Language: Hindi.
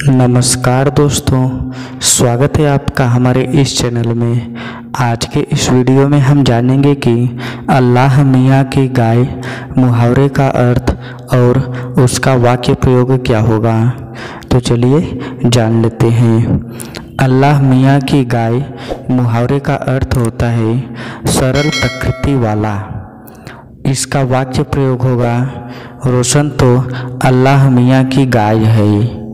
नमस्कार दोस्तों, स्वागत है आपका हमारे इस चैनल में। आज के इस वीडियो में हम जानेंगे कि अल्लाह मियाँ की गाय मुहावरे का अर्थ और उसका वाक्य प्रयोग क्या होगा। तो चलिए जान लेते हैं। अल्लाह मियाँ की गाय मुहावरे का अर्थ होता है सरल प्रकृति वाला। इसका वाक्य प्रयोग होगा, रोशन तो अल्लाह मियाँ की गाय है।